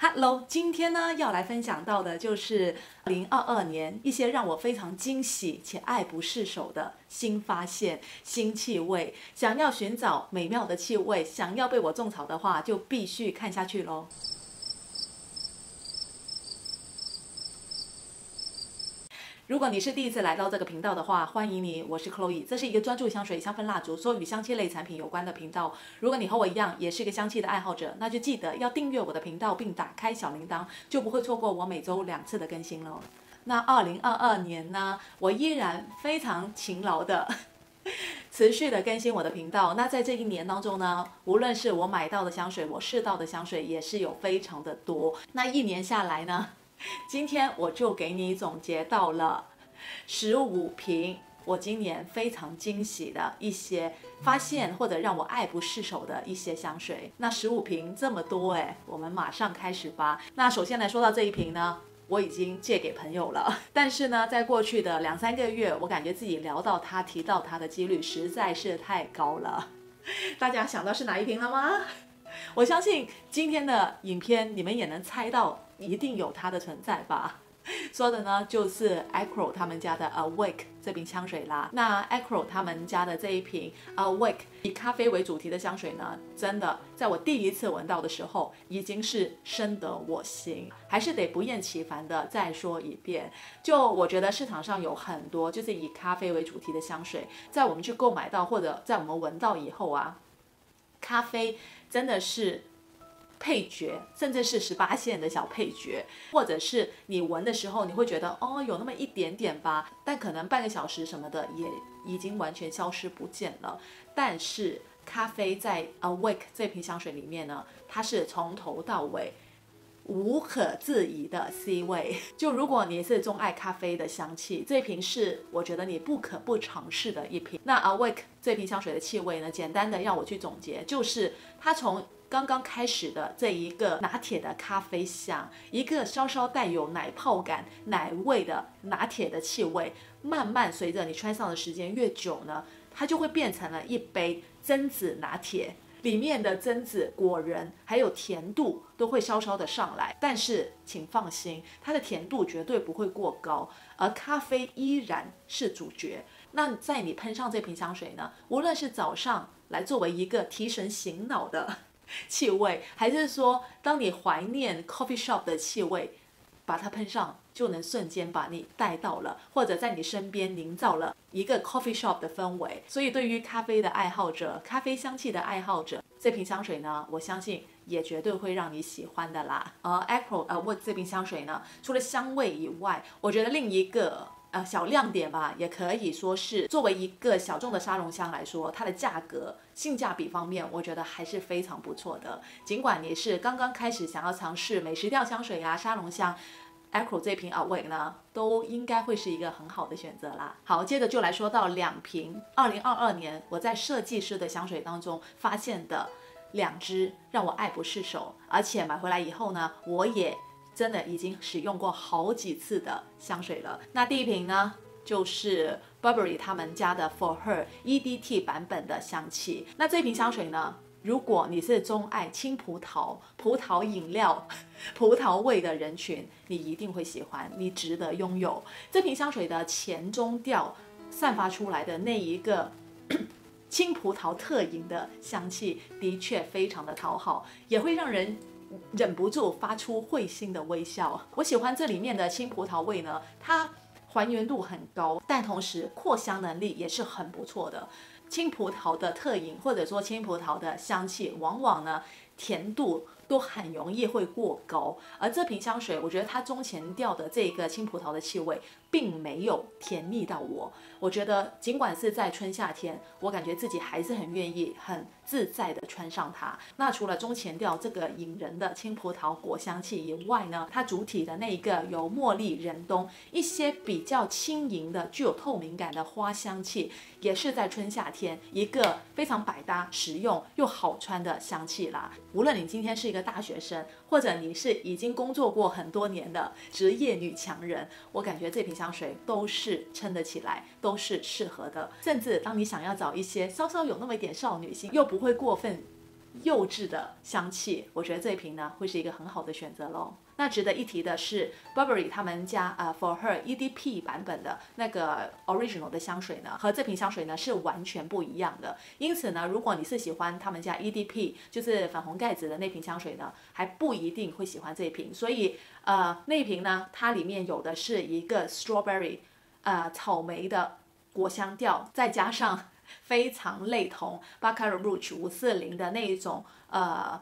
Hello，今天呢要来分享到的就是零二二年一些让我非常惊喜且爱不释手的新发现、新气味。想要寻找美妙的气味，想要被我种草的话，就必须看下去喽。如果你是第一次来到这个频道的话，欢迎你，我是 Chloe，这是一个专注香水、香氛蜡烛，所有与香气类产品有关的频道。如果你和我一样，也是一个香气的爱好者，那就记得要订阅我的频道，并打开小铃铛，就不会错过我每周两次的更新喽。那二零二二年呢，我依然非常勤劳的、持续的更新我的频道。那在这一年当中呢，无论是我买到的香水，我试到的香水，也是有非常的多。那一年下来呢？今天我就给你总结到了十五瓶我今年非常惊喜的一些发现，或者让我爱不释手的一些香水。那十五瓶这么多哎，我们马上开始吧。那首先来说到这一瓶呢，我已经借给朋友了，但是呢，在过去的两三个月，我感觉自己聊到它、提到它的几率实在是太高了。大家想到是哪一瓶了吗？我相信今天的影片你们也能猜到。一定有它的存在吧？说的呢就是 Acro 他们家的 Awake 这瓶香水啦。那 Acro 他们家的这一瓶 Awake 以咖啡为主题的香水呢，真的在我第一次闻到的时候，已经是深得我心。还是得不厌其烦的再说一遍，就我觉得市场上有很多就是以咖啡为主题的香水，在我们去购买到或者在我们闻到以后啊，咖啡真的是。配角，甚至是十八线的小配角，或者是你闻的时候，你会觉得哦，有那么一点点吧，但可能半个小时什么的也已经完全消失不见了。但是咖啡在 Awake 这瓶香水里面呢，它是从头到尾无可置疑的 C 位。就如果你是钟爱咖啡的香气，这瓶是我觉得你不可不尝试的一瓶。那 Awake 这瓶香水的气味呢，简单的让我去总结，就是它从刚刚开始的这一个拿铁的咖啡香，一个稍稍带有奶泡感、奶味的拿铁的气味，慢慢随着你穿上的时间越久呢，它就会变成了一杯榛子拿铁，里面的榛子果仁还有甜度都会稍稍的上来。但是请放心，它的甜度绝对不会过高，而咖啡依然是主角。那在你喷上这瓶香水呢，无论是早上来作为一个提神醒脑的。气味，还是说，当你怀念 coffee shop 的气味，把它喷上，就能瞬间把你带到了，或者在你身边营造了一个 coffee shop 的氛围。所以，对于咖啡的爱好者，咖啡香气的爱好者，这瓶香水呢，我相信也绝对会让你喜欢的啦。而 Acro 呃，我这瓶香水呢，除了香味以外，我觉得另一个。呃，小亮点吧，也可以说是作为一个小众的沙龙香来说，它的价格性价比方面，我觉得还是非常不错的。尽管你是刚刚开始想要尝试美食调香水呀，沙龙香，Acro 这瓶 Awake 呢，都应该会是一个很好的选择啦。好，接着就来说到两瓶2022年我在设计师的香水当中发现的两支让我爱不释手，而且买回来以后呢，我也。真的已经使用过好几次的香水了。那第一瓶呢，就是 Burberry 他们家的 For Her EDT 版本的香气。那这瓶香水呢，如果你是钟爱青葡萄、葡萄饮料、葡萄味的人群，你一定会喜欢，你值得拥有这瓶香水的前中调散发出来的那一个 青葡萄特饮的香气，的确非常的讨好，也会让人。忍不住发出会心的微笑。我喜欢这里面的青葡萄味呢，它还原度很高，但同时扩香能力也是很不错的。青葡萄的特饮或者说青葡萄的香气，往往呢甜度。都很容易会过高，而这瓶香水，我觉得它中前调的这个青葡萄的气味，并没有甜蜜到我。我觉得尽管是在春夏天，我感觉自己还是很愿意、很自在的穿上它。那除了中前调这个引人的青葡萄果香气以外呢，它主体的那一个有茉莉、人冬一些比较轻盈的、具有透明感的花香气，也是在春夏天一个非常百搭、实用又好穿的香气啦。无论你今天是一个大学生，或者你是已经工作过很多年的职业女强人，我感觉这瓶香水都是撑得起来，都是适合的。甚至当你想要找一些稍稍有那么一点少女心，又不会过分幼稚的香气，我觉得这瓶呢会是一个很好的选择喽。那值得一提的是，Burberry 他们家啊 For Her EDP 版本的那个 Original 的香水呢，和这瓶香水呢是完全不一样的。因此呢，如果你是喜欢他们家 EDP，就是粉红盖子的那瓶香水呢，还不一定会喜欢这一瓶。所以呃，那瓶呢，它里面有的是一个 Strawberry，呃，草莓的果香调，再加上 非常类同 Baccarat Rouge 五四零的那一种呃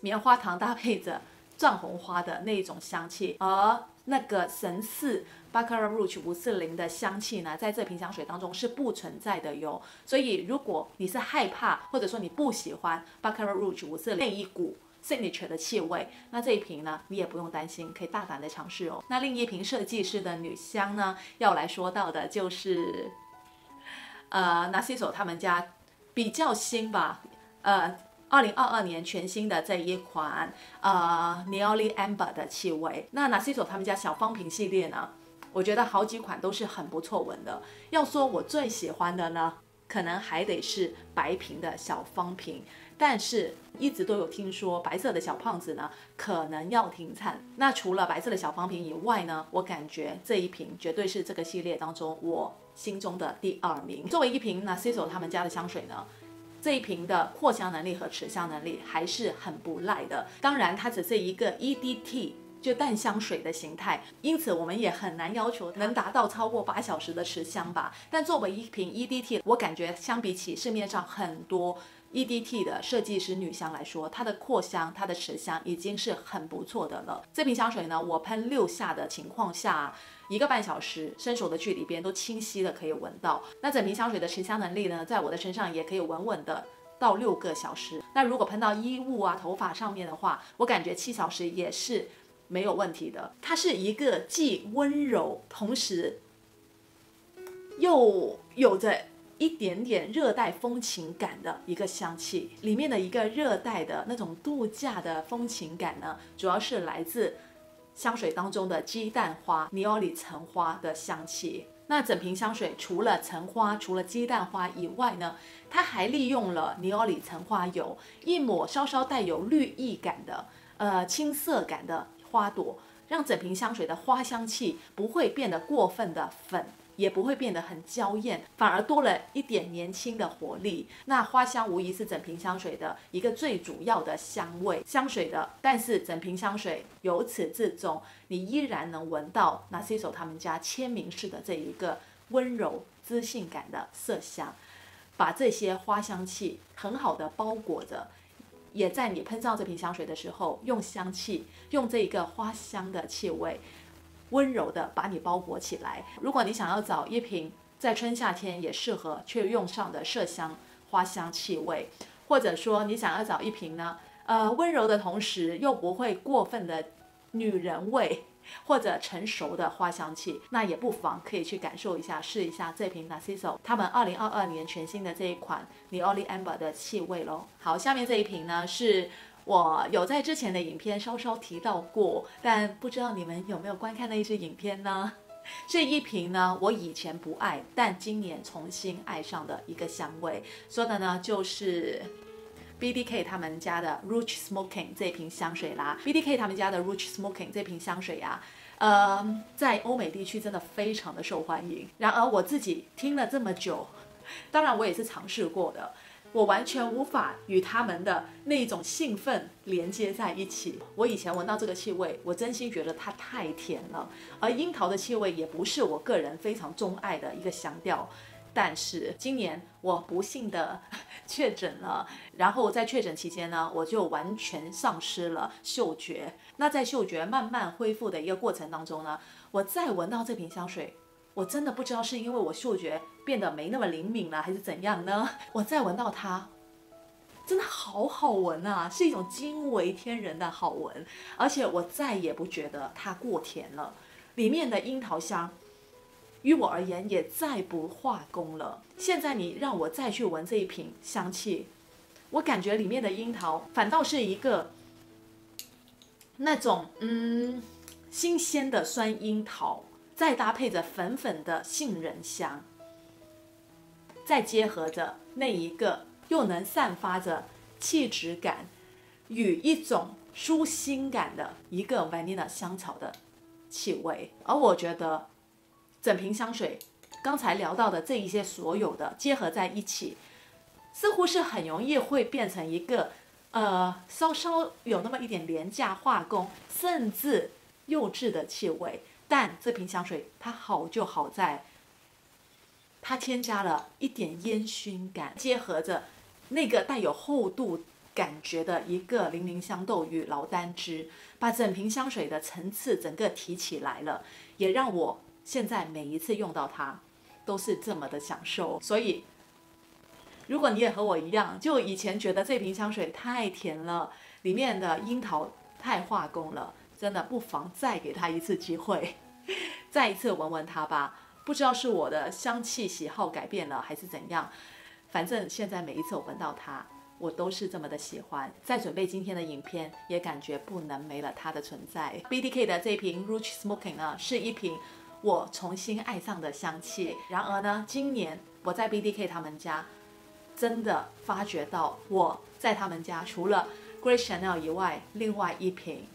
棉花糖搭配着。藏红花的那种香气，而那个神似 Baccarat Rouge 五四零的香气呢，在这瓶香水当中是不存在的哟。所以如果你是害怕，或者说你不喜欢 Baccarat Rouge 五四零那一股 signature 的气味，那这一瓶呢，你也不用担心，可以大胆的尝试哦。那另一瓶设计师的女香呢，要来说到的就是，呃，Narciso 他们家比较新吧，呃。二零二二年全新的这一款呃 Neoli Amber 的气味，那 Narciso 他们家小方瓶系列呢，我觉得好几款都是很不错闻的。要说我最喜欢的呢，可能还得是白瓶的小方瓶，但是一直都有听说白色的小胖子呢可能要停产。那除了白色的小方瓶以外呢，我感觉这一瓶绝对是这个系列当中我心中的第二名。作为一瓶 Narciso 他们家的香水呢。这一瓶的扩香能力和持香能力还是很不赖的。当然，它只是一个 EDT，就淡香水的形态，因此我们也很难要求能达到超过八小时的持香吧。但作为一瓶 EDT，我感觉相比起市面上很多 EDT 的设计师女香来说，它的扩香、它的持香已经是很不错的了。这瓶香水呢，我喷六下的情况下。一个半小时，伸手的距离边都清晰的可以闻到。那整瓶香水的持香能力呢，在我的身上也可以稳稳的到六个小时。那如果喷到衣物啊、头发上面的话，我感觉七小时也是没有问题的。它是一个既温柔，同时又有着一点点热带风情感的一个香气。里面的一个热带的那种度假的风情感呢，主要是来自。香水当中的鸡蛋花、尼奥里橙花的香气。那整瓶香水除了橙花、除了鸡蛋花以外呢，它还利用了尼奥里橙花油，一抹稍稍带有绿意感的、呃青涩感的花朵，让整瓶香水的花香气不会变得过分的粉。也不会变得很娇艳，反而多了一点年轻的活力。那花香无疑是整瓶香水的一个最主要的香味，香水的。但是整瓶香水由此至终，你依然能闻到那 a r 他们家签名式的这一个温柔知性感的麝香，把这些花香气很好的包裹着，也在你喷上这瓶香水的时候，用香气，用这一个花香的气味。温柔的把你包裹起来。如果你想要找一瓶在春夏天也适合却用上的麝香花香气味，或者说你想要找一瓶呢，呃，温柔的同时又不会过分的女人味 或者成熟的花香气，那也不妨可以去感受一下，试一下这瓶 Narciso 他们二零二二年全新的这一款 Neoli Amber 的气味喽。好，下面这一瓶呢是。我有在之前的影片稍稍提到过，但不知道你们有没有观看那一支影片呢？这一瓶呢，我以前不爱，但今年重新爱上的一个香味，说的呢就是 B D K 他们家的 Rouge Smoking 这瓶香水啦。B D K 他们家的 Rouge Smoking 这瓶香水呀，呃，在欧美地区真的非常的受欢迎。然而我自己听了这么久，当然我也是尝试过的。我完全无法与他们的那种兴奋连接在一起。我以前闻到这个气味，我真心觉得它太甜了。而樱桃的气味也不是我个人非常钟爱的一个香调。但是今年我不幸的确诊了，然后在确诊期间呢，我就完全丧失了嗅觉。那在嗅觉慢慢恢复的一个过程当中呢，我再闻到这瓶香水。我真的不知道是因为我嗅觉变得没那么灵敏了，还是怎样呢？我再闻到它，真的好好闻啊，是一种惊为天人的好闻，而且我再也不觉得它过甜了。里面的樱桃香，于我而言也再不化工了。现在你让我再去闻这一瓶香气，我感觉里面的樱桃反倒是一个那种嗯新鲜的酸樱桃。再搭配着粉粉的杏仁香，再结合着那一个又能散发着气质感与一种舒心感的一个 vanilla 香草的气味。而我觉得整瓶香水刚才聊到的这一些所有的结合在一起，似乎是很容易会变成一个呃稍稍有那么一点廉价化工，甚至幼稚的气味。但这瓶香水它好就好在，它添加了一点烟熏感，结合着那个带有厚度感觉的一个零陵香豆与劳丹脂，把整瓶香水的层次整个提起来了，也让我现在每一次用到它都是这么的享受。所以，如果你也和我一样，就以前觉得这瓶香水太甜了，里面的樱桃太化工了。真的不妨再给他一次机会，再一次闻闻它吧。不知道是我的香气喜好改变了还是怎样，反正现在每一次我闻到它，我都是这么的喜欢。在准备今天的影片，也感觉不能没了它的存在。B D K 的这瓶 Rouge Smoking 呢，是一瓶我重新爱上的香气。然而呢，今年我在 B D K 他们家，真的发觉到我在他们家除了 Grace Chanel 以外，另外一瓶。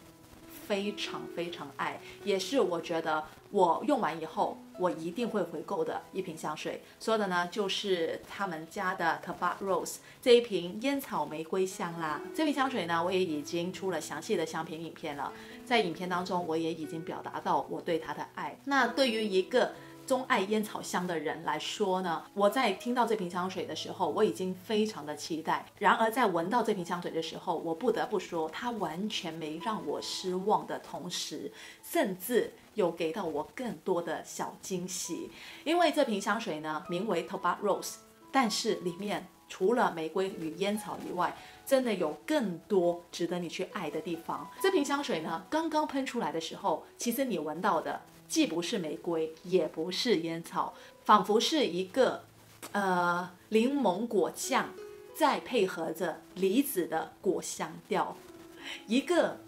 非常非常爱，也是我觉得我用完以后我一定会回购的一瓶香水。说的呢就是他们家的 t a b a c Rose 这一瓶烟草玫瑰香啦。这瓶香水呢我也已经出了详细的香评影片了，在影片当中我也已经表达到我对它的爱。那对于一个钟爱烟草香的人来说呢，我在听到这瓶香水的时候，我已经非常的期待。然而在闻到这瓶香水的时候，我不得不说，它完全没让我失望的同时，甚至有给到我更多的小惊喜。因为这瓶香水呢，名为 t o b a Rose，但是里面除了玫瑰与烟草以外，真的有更多值得你去爱的地方。这瓶香水呢，刚刚喷出来的时候，其实你闻到的。既不是玫瑰，也不是烟草，仿佛是一个，呃，柠檬果酱，再配合着梨子的果香调，一个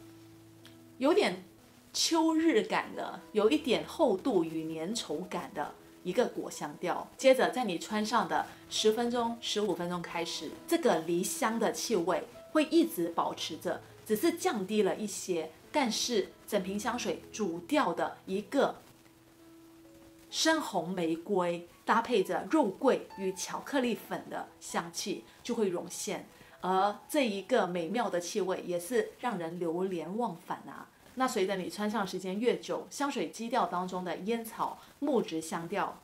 有点秋日感的，有一点厚度与粘稠感的一个果香调。接着，在你穿上的十分钟、十五分钟开始，这个梨香的气味会一直保持着，只是降低了一些。但是整瓶香水主调的一个深红玫瑰，搭配着肉桂与巧克力粉的香气就会涌现，而这一个美妙的气味也是让人流连忘返啊！那随着你穿上时间越久，香水基调当中的烟草、木质香调、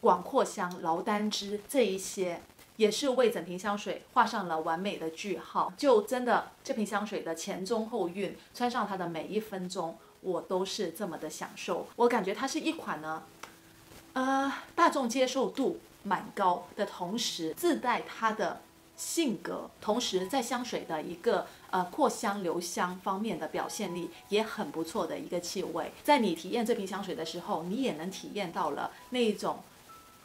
广阔香、劳丹脂这一些。也是为整瓶香水画上了完美的句号。就真的这瓶香水的前中后韵，穿上它的每一分钟，我都是这么的享受。我感觉它是一款呢，呃，大众接受度蛮高的同时，自带它的性格，同时在香水的一个呃扩香留香方面的表现力也很不错的一个气味。在你体验这瓶香水的时候，你也能体验到了那一种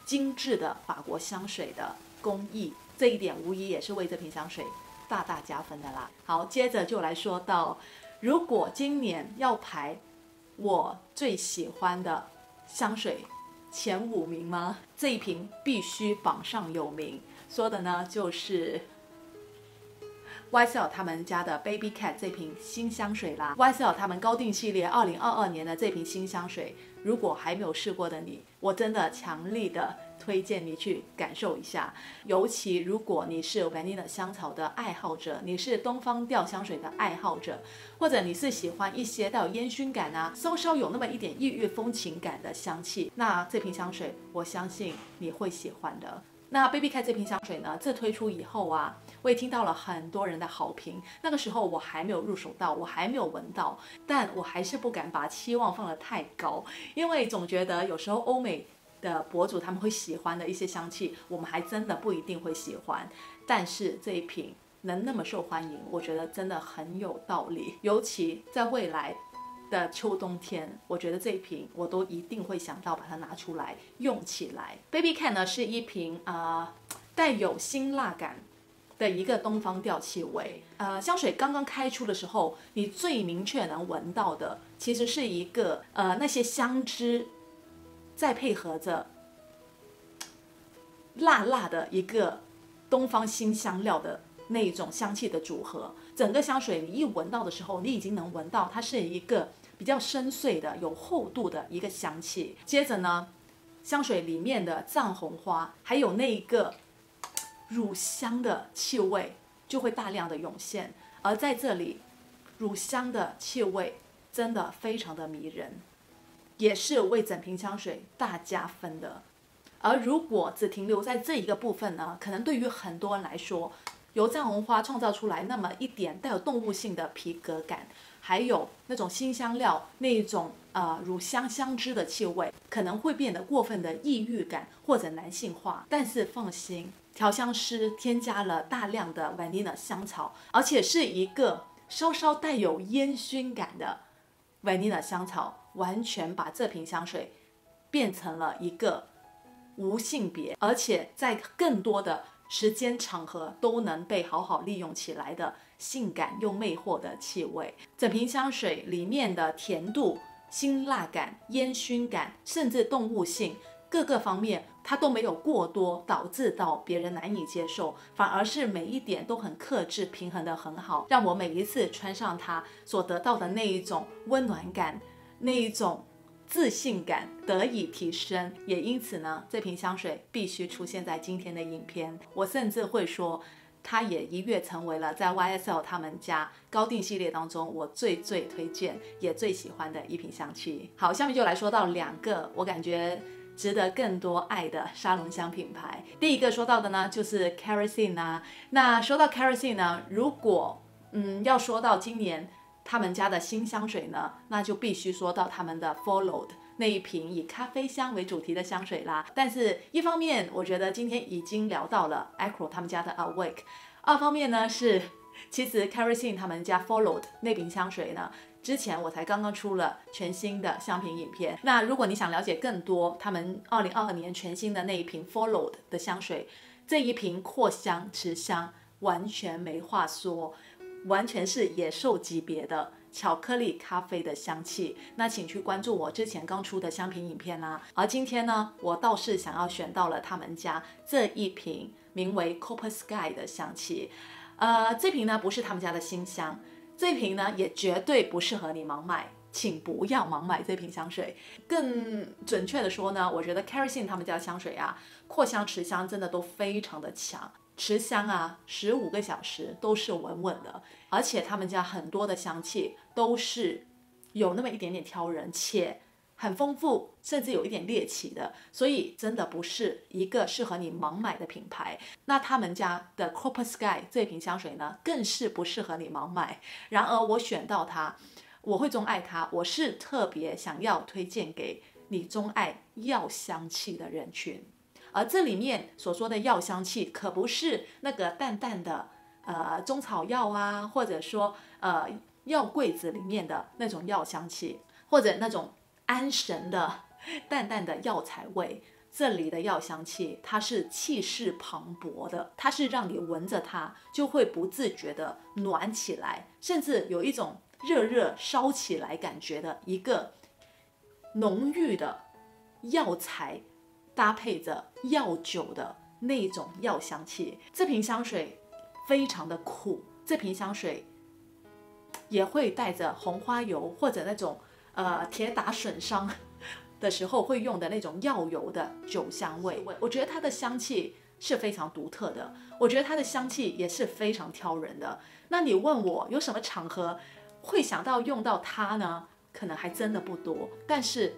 精致的法国香水的。工艺这一点无疑也是为这瓶香水大大加分的啦。好，接着就来说到，如果今年要排我最喜欢的香水前五名吗？这一瓶必须榜上有名。说的呢就是 YSL 他们家的 Baby Cat 这瓶新香水啦。YSL 他们高定系列二零二二年的这瓶新香水，如果还没有试过的你，我真的强力的。推荐你去感受一下，尤其如果你是 vanilla 香草的爱好者，你是东方调香水的爱好者，或者你是喜欢一些带有烟熏感啊，稍稍有那么一点异域风情感的香气，那这瓶香水我相信你会喜欢的。那 Baby Cat 这瓶香水呢，自推出以后啊，我也听到了很多人的好评。那个时候我还没有入手到，我还没有闻到，但我还是不敢把期望放得太高，因为总觉得有时候欧美。的博主他们会喜欢的一些香气，我们还真的不一定会喜欢。但是这一瓶能那么受欢迎，我觉得真的很有道理。尤其在未来的秋冬天，我觉得这一瓶我都一定会想到把它拿出来用起来。Baby Can 呢是一瓶呃带有辛辣感的一个东方调气味。呃，香水刚刚开出的时候，你最明确能闻到的其实是一个呃那些香脂。再配合着辣辣的一个东方新香料的那一种香气的组合。整个香水你一闻到的时候，你已经能闻到它是一个比较深邃的、有厚度的一个香气。接着呢，香水里面的藏红花还有那一个乳香的气味就会大量的涌现，而在这里，乳香的气味真的非常的迷人，也是为整瓶香水大加分的。而如果只停留在这一个部分呢，可能对于很多人来说，由藏红花创造出来那么一点带有动物性的皮革感，还有那种新香料那一种呃乳香香脂的气味，可能会变得过分的异域感或者男性化。但是放心，调香师添加了大量的 vanilla 香草，而且是一个稍稍带有烟熏感的 vanilla 香草，完全把这瓶香水变成了一个。无性别，而且在更多的时间场合都能被好好利用起来的性感又魅惑的气味。整瓶香水里面的甜度、辛辣感、烟熏感，甚至动物性各个方面，它都没有过多导致到别人难以接受，反而是每一点都很克制、平衡的很好，让我每一次穿上它所得到的那一种温暖感，那一种。自信感得以提升，也因此呢，这瓶香水必须出现在今天的影片。我甚至会说，它也一跃成为了在 YSL 他们家高定系列当中我最最推荐也最喜欢的一瓶香气。好，下面就来说到两个我感觉值得更多爱的沙龙香品牌。第一个说到的呢，就是 Kerosene 啊。那说到 Kerosene 呢，如果嗯要说到今年。他们家的新香水呢，那就必须说到他们的 Followed 那一瓶以咖啡香为主题的香水啦。但是，一方面我觉得今天已经聊到了 Acro 他们家的 Awake，二方面呢是，其实 Kerosene 他们家 Followed 那瓶香水呢，之前我才刚刚出了全新的香瓶影片。那如果你想了解更多他们二零二二年全新的那一瓶 Followed 的香水，这一瓶扩香持香完全没话说。完全是野兽级别的巧克力咖啡的香气，那请去关注我之前刚出的香品影片啦。而今天呢，我倒是想要选到了他们家这一瓶名为 Copper Sky 的香气。呃，这瓶呢不是他们家的新香，这瓶呢也绝对不适合你盲买，请不要盲买这瓶香水。更准确的说呢，我觉得 Kerosene 他们家的香水啊，扩香持香真的都非常的强。持香啊，十五个小时都是稳稳的，而且他们家很多的香气都是有那么一点点挑人，且很丰富，甚至有一点猎奇的，所以真的不是一个适合你盲买的品牌。那他们家的 Copper Sky 这瓶香水呢，更是不适合你盲买。然而我选到它，我会钟爱它，我是特别想要推荐给你钟爱药香气的人群。而这里面所说的药香气，可不是那个淡淡的呃中草药啊，或者说呃药柜子里面的那种药香气，或者那种安神的淡淡的药材味。这里的药香气，它是气势磅礴的，它是让你闻着它就会不自觉的暖起来，甚至有一种热热烧起来感觉的一个浓郁的药材。搭配着药酒的那种药香气，这瓶香水非常的苦。这瓶香水也会带着红花油或者那种呃铁打损伤的时候会用的那种药油的酒香味。我觉得它的香气是非常独特的，我觉得它的香气也是非常挑人的。那你问我有什么场合会想到用到它呢？可能还真的不多，但是。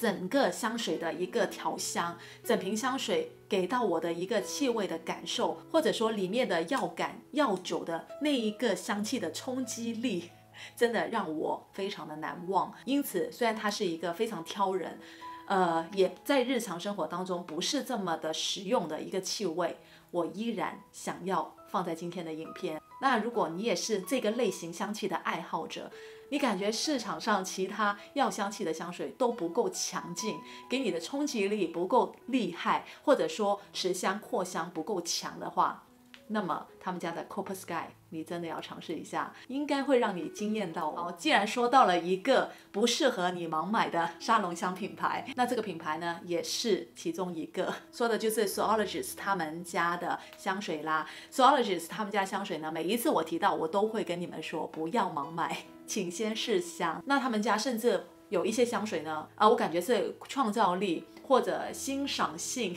整个香水的一个调香，整瓶香水给到我的一个气味的感受，或者说里面的药感、药酒的那一个香气的冲击力，真的让我非常的难忘。因此，虽然它是一个非常挑人，呃，也在日常生活当中不是这么的实用的一个气味，我依然想要放在今天的影片。那如果你也是这个类型香气的爱好者，你感觉市场上其他药香气的香水都不够强劲，给你的冲击力不够厉害，或者说持香扩香不够强的话，那么他们家的 Copper Sky 你真的要尝试一下，应该会让你惊艳到哦。既然说到了一个不适合你盲买的沙龙香品牌，那这个品牌呢也是其中一个，说的就是 Soologist 他们家的香水啦。Soologist 他们家香水呢，每一次我提到，我都会跟你们说不要盲买，请先试香。那他们家甚至有一些香水呢，啊，我感觉是创造力或者欣赏性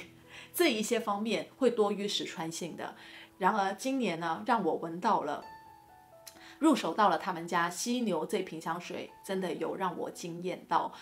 这一些方面会多于实穿性的。然而今年呢，让我闻到了，入手到了他们家犀牛这瓶香水，真的有让我惊艳到。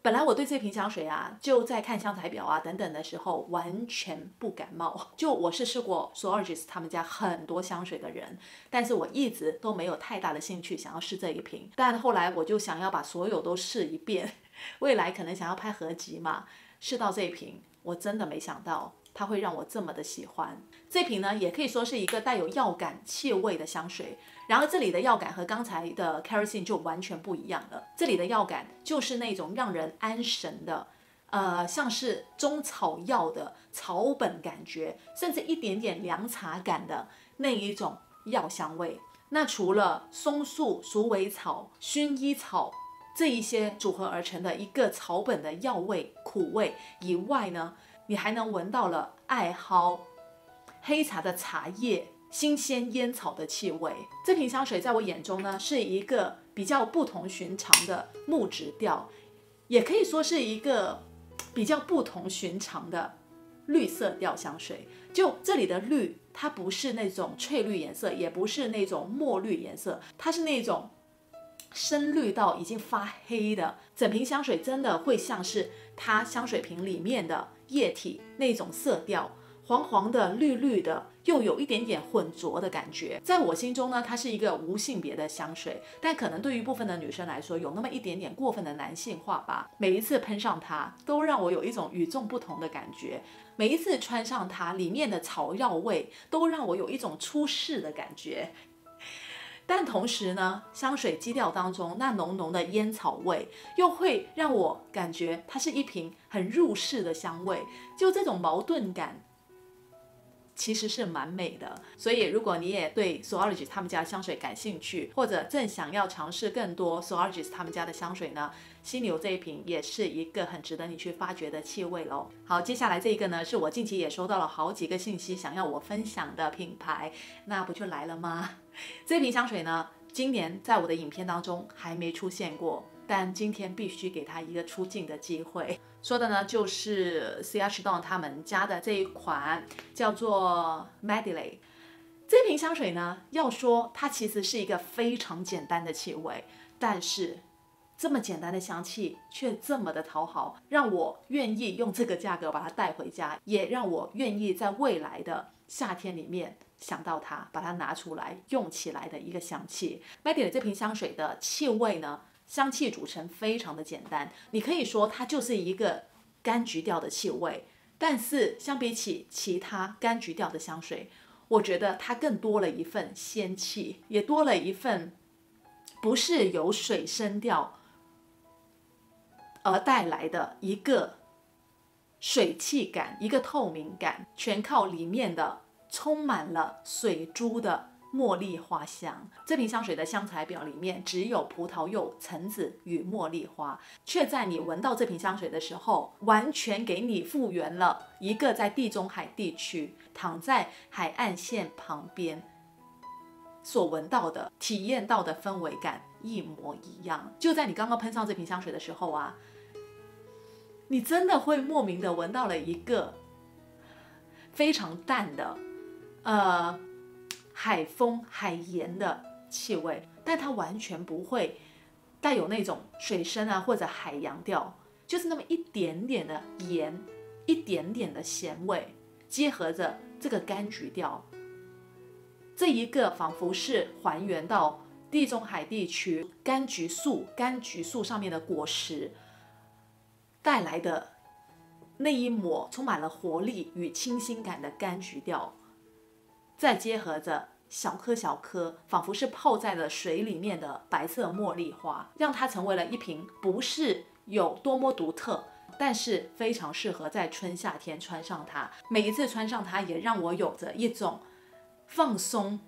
本来我对这瓶香水啊，就在看香材表啊等等的时候，完全不感冒。就我是试过 s o r g i s 他们家很多香水的人，但是我一直都没有太大的兴趣想要试这一瓶。但后来我就想要把所有都试一遍，未来可能想要拍合集嘛，试到这一瓶，我真的没想到。它会让我这么的喜欢这瓶呢，也可以说是一个带有药感气味的香水。然而这里的药感和刚才的 Kerosene 就完全不一样了。这里的药感就是那种让人安神的，呃，像是中草药的草本感觉，甚至一点点凉茶感的那一种药香味。那除了松树、鼠尾草、薰衣草这一些组合而成的一个草本的药味、苦味以外呢？你还能闻到了艾蒿、黑茶的茶叶、新鲜烟草的气味。这瓶香水在我眼中呢，是一个比较不同寻常的木质调，也可以说是一个比较不同寻常的绿色调香水。就这里的绿，它不是那种翠绿颜色，也不是那种墨绿颜色，它是那种深绿到已经发黑的。整瓶香水真的会像是它香水瓶里面的。液体那种色调，黄黄的、绿绿的，又有一点点混浊的感觉。在我心中呢，它是一个无性别的香水，但可能对于部分的女生来说，有那么一点点过分的男性化吧。每一次喷上它，都让我有一种与众不同的感觉。每一次穿上它，里面的草药味都让我有一种出世的感觉。但同时呢，香水基调当中那浓浓的烟草味，又会让我感觉它是一瓶很入世的香味。就这种矛盾感，其实是蛮美的。所以，如果你也对 s o l o g i s 他们家香水感兴趣，或者正想要尝试更多 s o l o g i s 他们家的香水呢，犀牛这一瓶也是一个很值得你去发掘的气味喽。好，接下来这一个呢，是我近期也收到了好几个信息，想要我分享的品牌，那不就来了吗？这瓶香水呢，今年在我的影片当中还没出现过，但今天必须给它一个出镜的机会。说的呢就是 C H d o n 他们家的这一款叫做 Medley。这瓶香水呢，要说它其实是一个非常简单的气味，但是这么简单的香气却这么的讨好，让我愿意用这个价格把它带回家，也让我愿意在未来的夏天里面。想到它，把它拿出来用起来的一个香气。Medley 这瓶香水的气味呢，香气组成非常的简单，你可以说它就是一个柑橘调的气味。但是相比起其他柑橘调的香水，我觉得它更多了一份仙气，也多了一份不是由水生调而带来的一个水汽感，一个透明感，全靠里面的。充满了水珠的茉莉花香。这瓶香水的香材表里面只有葡萄柚、橙子与茉莉花，却在你闻到这瓶香水的时候，完全给你复原了一个在地中海地区躺在海岸线旁边所闻到的、体验到的氛围感一模一样。就在你刚刚喷上这瓶香水的时候啊，你真的会莫名的闻到了一个非常淡的。呃，海风、海盐的气味，但它完全不会带有那种水生啊或者海洋调，就是那么一点点的盐，一点点的咸味，结合着这个柑橘调，这一个仿佛是还原到地中海地区柑橘树、柑橘树上面的果实带来的那一抹充满了活力与清新感的柑橘调。再结合着小颗小颗，仿佛是泡在了水里面的白色茉莉花，让它成为了一瓶不是有多么独特，但是非常适合在春夏天穿上它。每一次穿上它，也让我有着一种放松、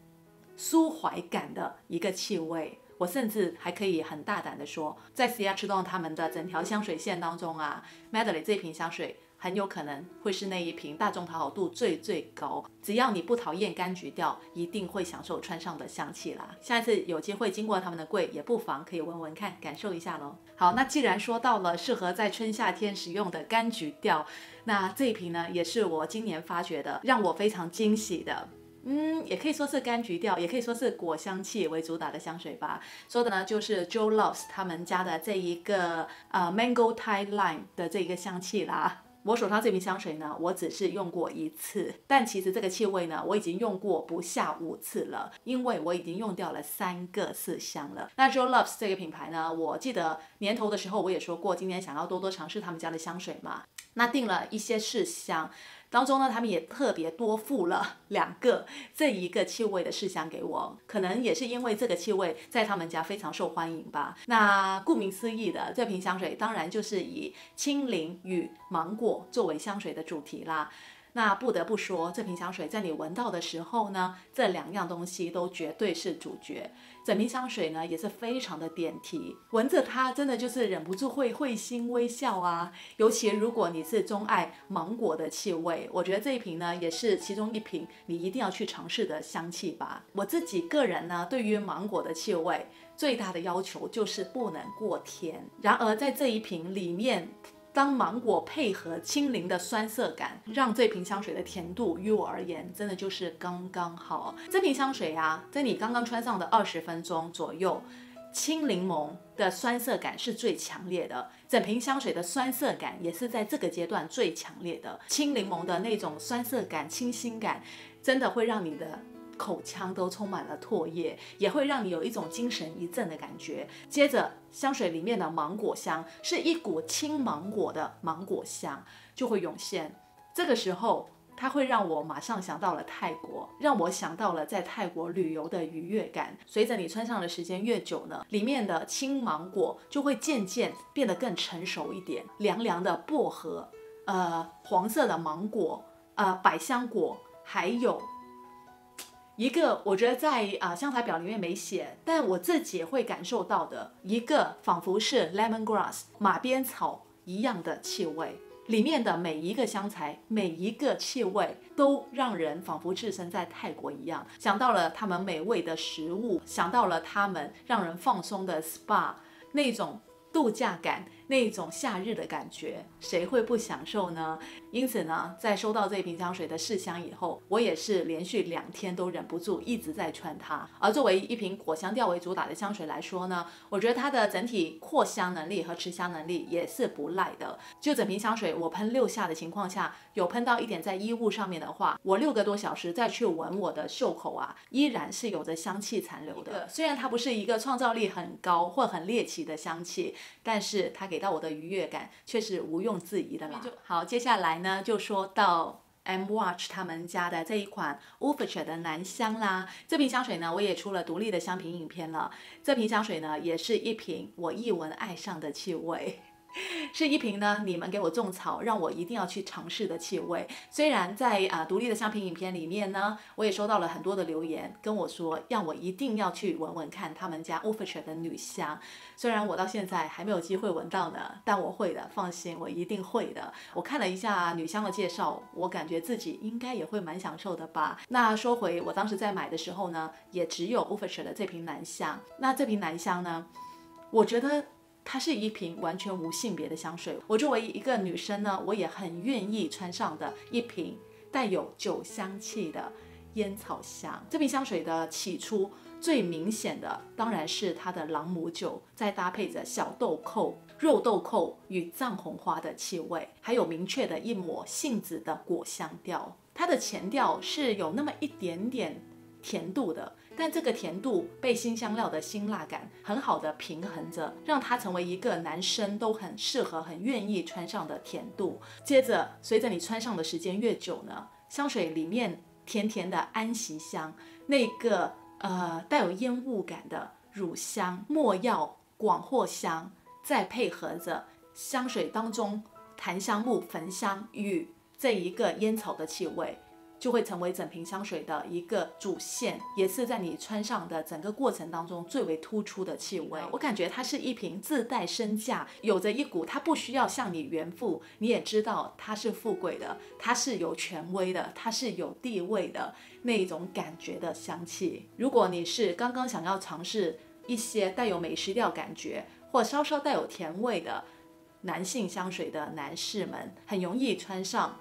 舒怀感的一个气味。我甚至还可以很大胆的说，在 C R 动他们的整条香水线当中啊 m a d e l y 这瓶香水很有可能会是那一瓶大众讨好度最最高。只要你不讨厌柑橘调，一定会享受穿上的香气啦。下一次有机会经过他们的柜，也不妨可以闻闻看，感受一下喽。好，那既然说到了适合在春夏天使用的柑橘调，那这一瓶呢，也是我今年发掘的，让我非常惊喜的。嗯，也可以说是柑橘调，也可以说是果香气为主打的香水吧。说的呢就是 Joe Loves 他们家的这一个呃 Mango Thai Lime 的这一个香气啦。我手上这瓶香水呢，我只是用过一次，但其实这个气味呢，我已经用过不下五次了，因为我已经用掉了三个试香了。那 Jo Loves 这个品牌呢，我记得年头的时候我也说过，今年想要多多尝试他们家的香水嘛，那定了一些试香。当中呢，他们也特别多付了两个这一个气味的试香给我，可能也是因为这个气味在他们家非常受欢迎吧。那顾名思义的，这瓶香水当然就是以青柠与芒果作为香水的主题啦。那不得不说，这瓶香水在你闻到的时候呢，这两样东西都绝对是主角。整瓶香水呢也是非常的点题，闻着它真的就是忍不住会会心微笑啊。尤其如果你是钟爱芒果的气味，我觉得这一瓶呢也是其中一瓶你一定要去尝试的香气吧。我自己个人呢对于芒果的气味最大的要求就是不能过甜。然而在这一瓶里面。当芒果配合青柠的酸涩感，让这瓶香水的甜度于我而言真的就是刚刚好。这瓶香水啊，在你刚刚穿上的二十分钟左右，青柠檬的酸涩感是最强烈的，整瓶香水的酸涩感也是在这个阶段最强烈的。青柠檬的那种酸涩感、清新感，真的会让你的。口腔都充满了唾液，也会让你有一种精神一振的感觉。接着，香水里面的芒果香是一股青芒果的芒果香就会涌现。这个时候，它会让我马上想到了泰国，让我想到了在泰国旅游的愉悦感。随着你穿上的时间越久呢，里面的青芒果就会渐渐变得更成熟一点。凉凉的薄荷，呃，黄色的芒果，呃，百香果，还有。一个我觉得在啊香材表里面没写，但我自己会感受到的一个仿佛是 lemongrass 马鞭草一样的气味，里面的每一个香材，每一个气味都让人仿佛置身在泰国一样，想到了他们美味的食物，想到了他们让人放松的 spa 那种度假感。那种夏日的感觉，谁会不享受呢？因此呢，在收到这瓶香水的试香以后，我也是连续两天都忍不住一直在穿它。而作为一瓶果香调为主打的香水来说呢，我觉得它的整体扩香能力和持香能力也是不赖的。就整瓶香水我喷六下的情况下，有喷到一点在衣物上面的话，我六个多小时再去闻我的袖口啊，依然是有着香气残留的。虽然它不是一个创造力很高或很猎奇的香气，但是它给到我的愉悦感却是毋庸置疑的啦。好，接下来呢就说到 M Watch 他们家的这一款 u f e r t 的男香啦。这瓶香水呢，我也出了独立的香品影片了。这瓶香水呢，也是一瓶我一闻爱上的气味。是一瓶呢，你们给我种草，让我一定要去尝试的气味。虽然在啊独立的香品影片里面呢，我也收到了很多的留言，跟我说让我一定要去闻闻看他们家 o f f i c e 的女香。虽然我到现在还没有机会闻到呢，但我会的，放心，我一定会的。我看了一下女香的介绍，我感觉自己应该也会蛮享受的吧。那说回我当时在买的时候呢，也只有 o f f i c e 的这瓶男香。那这瓶男香呢，我觉得。它是一瓶完全无性别的香水。我作为一个女生呢，我也很愿意穿上的一瓶带有酒香气的烟草香。这瓶香水的起初最明显的当然是它的朗姆酒，再搭配着小豆蔻、肉豆蔻与藏红花的气味，还有明确的一抹杏子的果香调。它的前调是有那么一点点甜度的。但这个甜度被新香料的辛辣感很好的平衡着，让它成为一个男生都很适合、很愿意穿上的甜度。接着，随着你穿上的时间越久呢，香水里面甜甜的安息香，那个呃带有烟雾感的乳香、没药、广藿香，再配合着香水当中檀香木、焚香与这一个烟草的气味。就会成为整瓶香水的一个主线，也是在你穿上的整个过程当中最为突出的气味。我感觉它是一瓶自带身价，有着一股它不需要向你原付，你也知道它是富贵的，它是有权威的，它是有地位的那一种感觉的香气。如果你是刚刚想要尝试一些带有美食调感觉或稍稍带有甜味的男性香水的男士们，很容易穿上。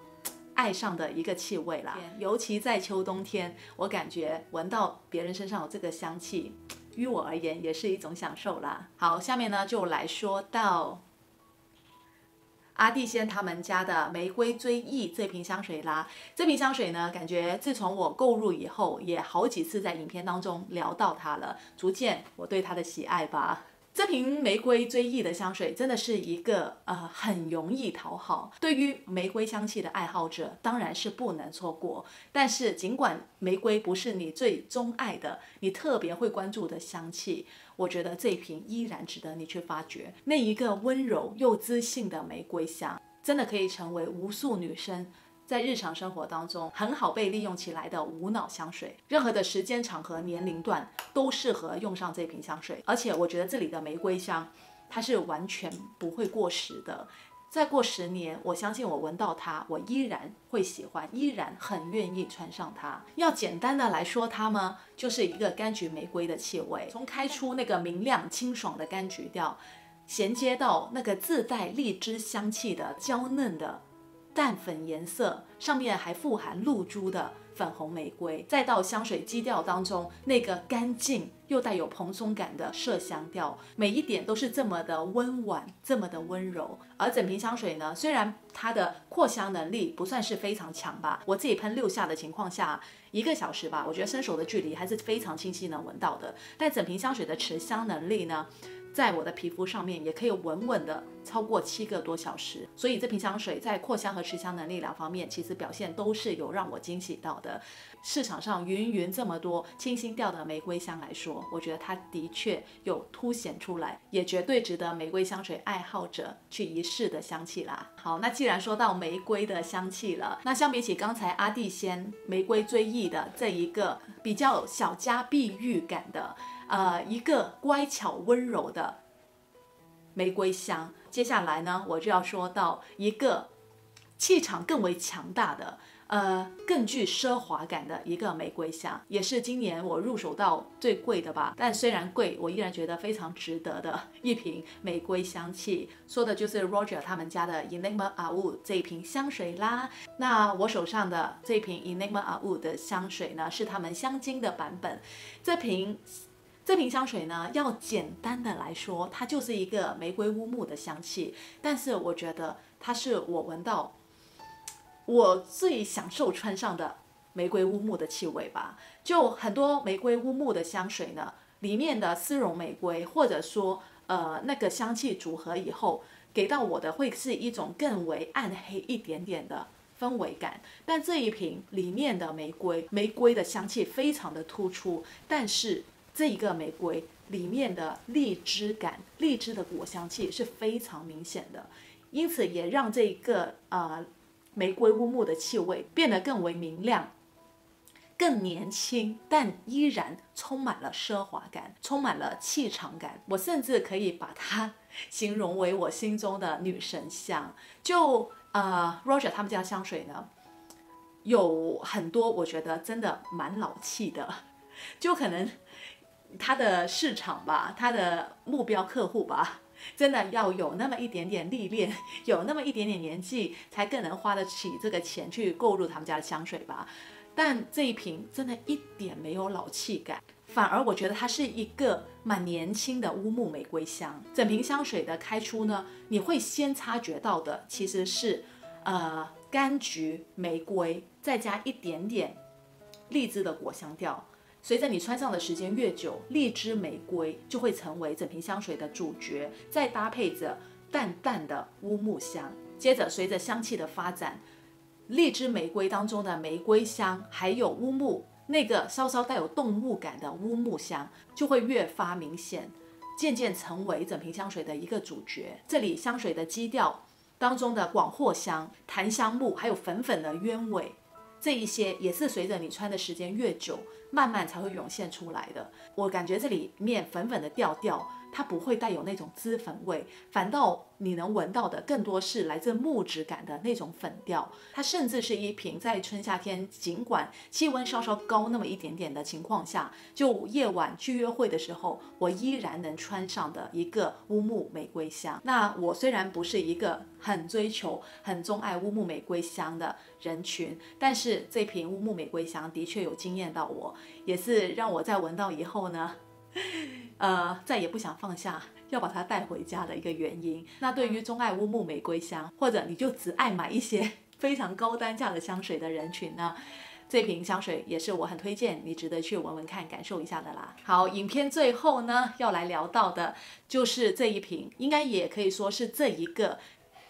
爱上的一个气味啦，尤其在秋冬天，我感觉闻到别人身上有这个香气，于我而言也是一种享受啦。好，下面呢就来说到阿蒂仙他们家的玫瑰追忆这瓶香水啦。这瓶香水呢，感觉自从我购入以后，也好几次在影片当中聊到它了，逐渐我对它的喜爱吧。这瓶玫瑰追忆的香水真的是一个呃很容易讨好，对于玫瑰香气的爱好者当然是不能错过。但是尽管玫瑰不是你最钟爱的，你特别会关注的香气，我觉得这瓶依然值得你去发掘。那一个温柔又知性的玫瑰香，真的可以成为无数女生。在日常生活当中很好被利用起来的无脑香水，任何的时间、场合、年龄段都适合用上这瓶香水。而且我觉得这里的玫瑰香，它是完全不会过时的。再过十年，我相信我闻到它，我依然会喜欢，依然很愿意穿上它。要简单的来说它吗？就是一个柑橘玫瑰的气味，从开出那个明亮清爽的柑橘调，衔接到那个自带荔枝香气的娇嫩的。淡粉颜色，上面还富含露珠的粉红玫瑰，再到香水基调当中那个干净又带有蓬松感的麝香调，每一点都是这么的温婉，这么的温柔。而整瓶香水呢，虽然它的扩香能力不算是非常强吧，我自己喷六下的情况下，一个小时吧，我觉得伸手的距离还是非常清晰能闻到的。但整瓶香水的持香能力呢？在我的皮肤上面也可以稳稳的超过七个多小时，所以这瓶香水在扩香和持香能力两方面，其实表现都是有让我惊喜到的。市场上云云这么多清新调的玫瑰香来说，我觉得它的确有凸显出来，也绝对值得玫瑰香水爱好者去一试的香气啦。好，那既然说到玫瑰的香气了，那相比起刚才阿蒂仙玫瑰追忆的这一个比较小家碧玉感的。呃，一个乖巧温柔的玫瑰香。接下来呢，我就要说到一个气场更为强大的，呃，更具奢华感的一个玫瑰香，也是今年我入手到最贵的吧。但虽然贵，我依然觉得非常值得的一瓶玫瑰香气。说的就是 Roger 他们家的 Enigma a wu 这一瓶香水啦。那我手上的这瓶 Enigma a wu 的香水呢，是他们香精的版本。这瓶。这瓶香水呢，要简单的来说，它就是一个玫瑰乌木的香气。但是我觉得它是我闻到我最享受穿上的玫瑰乌木的气味吧。就很多玫瑰乌木的香水呢，里面的丝绒玫瑰或者说呃那个香气组合以后，给到我的会是一种更为暗黑一点点的氛围感。但这一瓶里面的玫瑰，玫瑰的香气非常的突出，但是。这一个玫瑰里面的荔枝感、荔枝的果香气是非常明显的，因此也让这一个呃玫瑰乌木的气味变得更为明亮、更年轻，但依然充满了奢华感、充满了气场感。我甚至可以把它形容为我心中的女神香。就呃，Roger 他们家香水呢，有很多我觉得真的蛮老气的，就可能。它的市场吧，它的目标客户吧，真的要有那么一点点历练，有那么一点点年纪，才更能花得起这个钱去购入他们家的香水吧。但这一瓶真的一点没有老气感，反而我觉得它是一个蛮年轻的乌木玫瑰香。整瓶香水的开出呢，你会先察觉到的其实是呃柑橘玫瑰，再加一点点荔枝的果香调。随着你穿上的时间越久，荔枝玫瑰就会成为整瓶香水的主角，再搭配着淡淡的乌木香。接着随着香气的发展，荔枝玫瑰当中的玫瑰香，还有乌木那个稍稍带有动物感的乌木香，就会越发明显，渐渐成为整瓶香水的一个主角。这里香水的基调当中的广藿香、檀香木，还有粉粉的鸢尾。这一些也是随着你穿的时间越久，慢慢才会涌现出来的。我感觉这里面粉粉的调调。它不会带有那种脂粉味，反倒你能闻到的更多是来自木质感的那种粉调。它甚至是一瓶在春夏天，尽管气温稍稍高那么一点点的情况下，就夜晚去约会的时候，我依然能穿上的一个乌木玫瑰香。那我虽然不是一个很追求、很钟爱乌木玫瑰香的人群，但是这瓶乌木玫瑰香的确有惊艳到我，也是让我在闻到以后呢。呃，再也不想放下要把它带回家的一个原因。那对于钟爱乌木玫瑰香，或者你就只爱买一些 非常高单价的香水的人群呢，这瓶香水也是我很推荐你值得去闻闻看、感受一下的啦。好，影片最后呢要来聊到的就是这一瓶，应该也可以说是这一个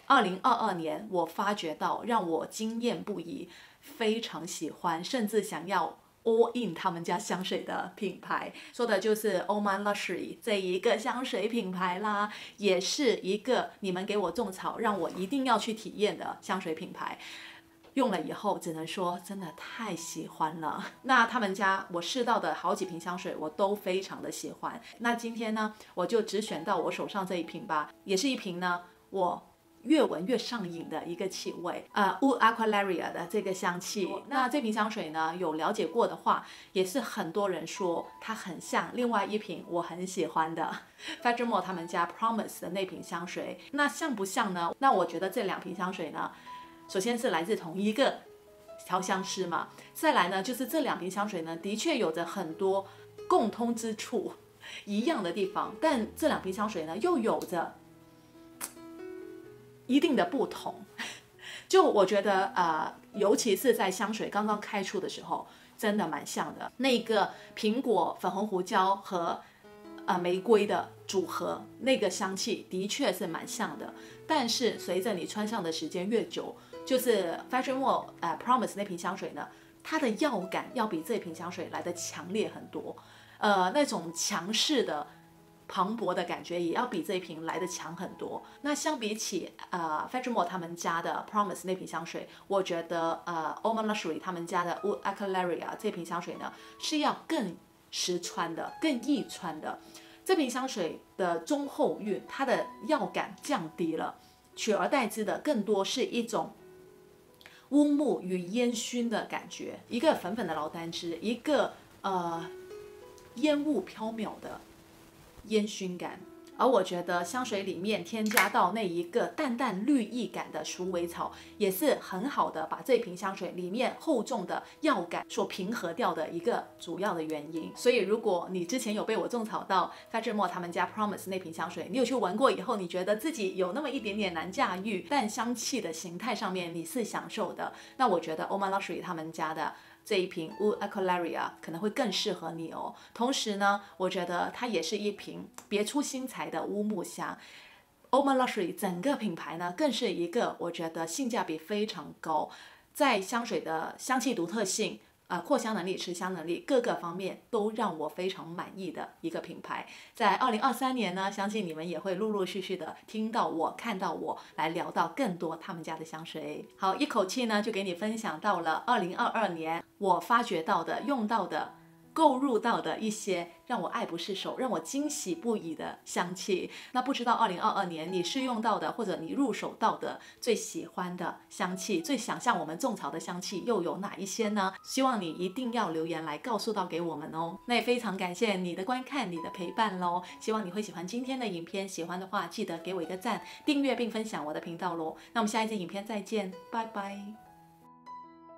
二零二二年我发觉到让我惊艳不已、非常喜欢，甚至想要。All in 他们家香水的品牌，说的就是 Oman Luxury 这一个香水品牌啦，也是一个你们给我种草，让我一定要去体验的香水品牌。用了以后，只能说真的太喜欢了。那他们家我试到的好几瓶香水，我都非常的喜欢。那今天呢，我就只选到我手上这一瓶吧，也是一瓶呢，我。越闻越上瘾的一个气味，呃，Wood Aqualaria 的这个香气。那这瓶香水呢，有了解过的话，也是很多人说它很像另外一瓶我很喜欢的 f a d r m o 他们家 Promise 的那瓶香水。那像不像呢？那我觉得这两瓶香水呢，首先是来自同一个调香师嘛，再来呢，就是这两瓶香水呢，的确有着很多共通之处，一样的地方，但这两瓶香水呢，又有着。一定的不同，就我觉得，呃，尤其是在香水刚刚开出的时候，真的蛮像的。那个苹果、粉红胡椒和呃玫瑰的组合，那个香气的确是蛮像的。但是随着你穿上的时间越久，就是 Fashion World 呃 Promise 那瓶香水呢，它的药感要比这瓶香水来的强烈很多，呃，那种强势的。磅礴的感觉也要比这一瓶来的强很多。那相比起呃 f a t r m o 他们家的 Promise 那瓶香水，我觉得呃 Oman Luxury 他们家的 Wood Aqualaria 这瓶香水呢是要更实穿的、更易穿的。这瓶香水的中后韵，它的药感降低了，取而代之的更多是一种乌木与烟熏的感觉，一个粉粉的劳丹脂，一个呃烟雾飘渺的。烟熏感，而我觉得香水里面添加到那一个淡淡绿意感的鼠尾草，也是很好的把这瓶香水里面厚重的药感所平和掉的一个主要的原因。所以，如果你之前有被我种草到 f a t r m o 他们家 Promise 那瓶香水，你有去闻过以后，你觉得自己有那么一点点难驾驭，但香气的形态上面你是享受的，那我觉得 o m a Luxury 他们家的。这一瓶 Wood Aqualaria 可能会更适合你哦。同时呢，我觉得它也是一瓶别出心裁的乌木香。o m a Luxury 整个品牌呢，更是一个我觉得性价比非常高，在香水的香气独特性。啊，扩香能力、持香能力各个方面都让我非常满意的一个品牌。在二零二三年呢，相信你们也会陆陆续续的听到我、看到我来聊到更多他们家的香水。好，一口气呢就给你分享到了二零二二年我发掘到的、用到的。购入到的一些让我爱不释手、让我惊喜不已的香气。那不知道二零二二年你试用到的，或者你入手到的最喜欢的香气、最想向我们种草的香气又有哪一些呢？希望你一定要留言来告诉到给我们哦。那也非常感谢你的观看、你的陪伴喽。希望你会喜欢今天的影片，喜欢的话记得给我一个赞、订阅并分享我的频道喽。那我们下一集影片再见，拜拜。